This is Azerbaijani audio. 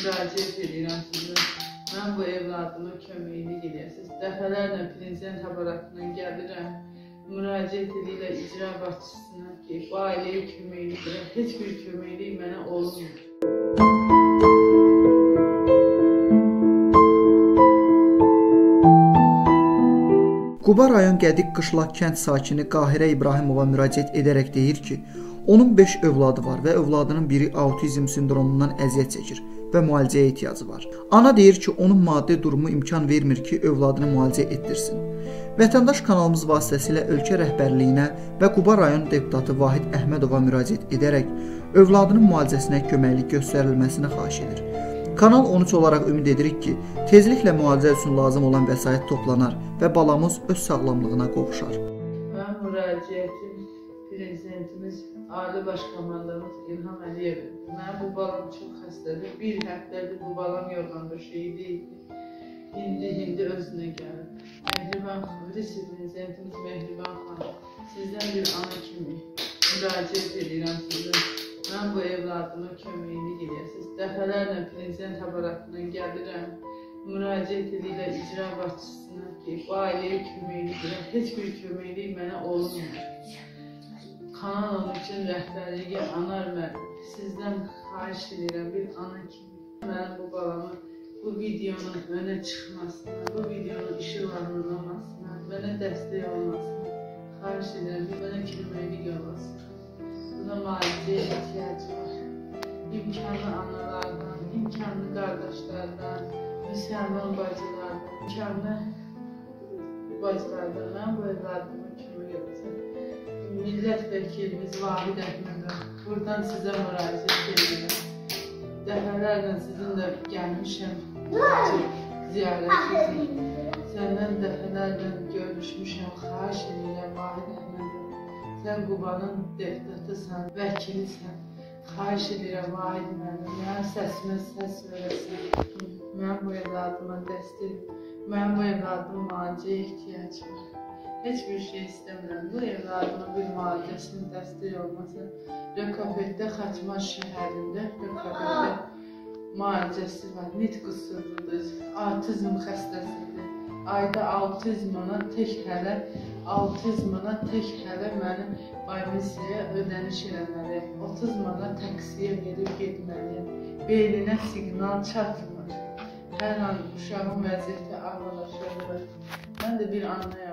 müraciət edirəm sizə. Mən bu evladıma köməyini eləyəsiniz. Dəfələrlə prezident aparatından gəlirəm. Müraciət edirəm icra başçısına ki, bu ailəyə köməyini edirəm. Heç bir köməklik mənə olmur. Quba rayon Qədik Qışlaq kənd sakini Qahirə İbrahimova müraciət edərək deyir ki, onun 5 övladı var və övladının biri autizm sindromundan əziyyət çəkir və müalicəyə ehtiyacı var. Ana deyir ki, onun maddi durumu imkan vermir ki, övladını müalicə etdirsin. Vətəndaş kanalımız vasitəsilə ölkə rəhbərliyinə və Quba rayon deputatı Vahid Əhmədova müraciət edərək övladının müalicəsinə köməklik göstərilməsini xahiş edir. Kanal 13 olaraq ümid edirik ki, tezliklə müalicə üçün lazım olan vəsait toplanar və balamız öz sağlamlığına qovuşar. Mən müraciətim prezidentimiz Ali Baş Komandanımız İlham Əliyevdir. Mənim bu balam çox xəstədir. Bir həftədir bu balam yorğan döşəyində idi. İndi indi özünə gəlir. Mehriban Xurisi prezidentimiz Mehriban xanım, sizdən bir ana kimi müraciət edirəm sizə. Mən bu evladıma köməyini eləyəsiniz. Dəfələrlə prezident aparatından gəlirəm. Müraciət edirəm icra başçısına ki, bu ailəyə köməklik edirəm. Heç bir köməklik mənə olmur. Kanal 13-ün rəhbərliyi Anar müəllim, sizdən xahiş edirəm bir ana kimi. Mənim bu balamı bu videonun önə çıxmasına, bu videonun işıqlandırılmasına, mənə dəstək olmasına xahiş edirəm. Bir mənə köməklik olasın. Buna müalicəyə ehtiyac var. İmkanlı analardan, imkanlı qardaşlardan, müsəlman bacılardan, imkanlı bacılardan mən bu edəcəm. Millət vəkilimiz Vahid Əhmədov, buradan sizə müraciət edirəm. Dəfələrlə sizinlə gəlmişəm ziyarətinizə. Səndən dəfələrlə görüşmüşəm, xahiş edirəm Vahid Əhmədov. Sən Qubanın deputatısan, vəkilisən. Xahiş edirəm Vahid müəllim, mənim səsimə səs verəsən. Mən bu evladıma dəstək, mən bu evladıma müalicəyə ehtiyac var. Heç bir şey istəmirəm. Bu evladıma bir müalicəsinin dəstək olması. Rəkabətdə Xaçmaz şəhərində rəkabətdə müalicəsi var. Nit qüsurludur, autizm xəstəsidir. Ayda 600 manat tək hələ 600 manat tək hələ mənim baymisiyaya ödəniş eləməliyəm. 30 manat taksiyə verib getməliyəm. Beyninə siqnal çatmır. Hər an uşağın vəziyyəti ağırlaşır. Mən də bir anlayam.